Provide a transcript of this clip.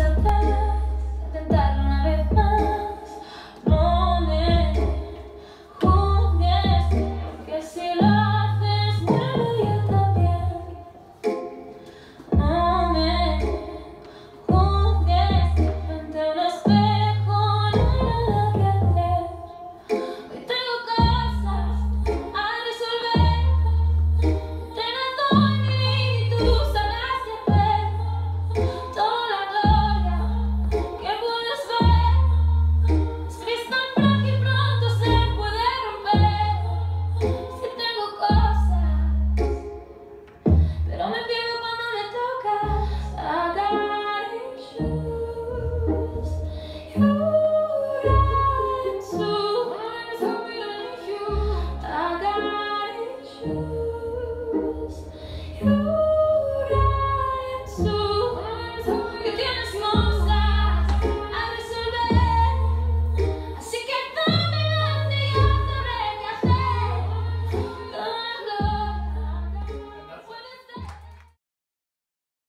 a path choose you.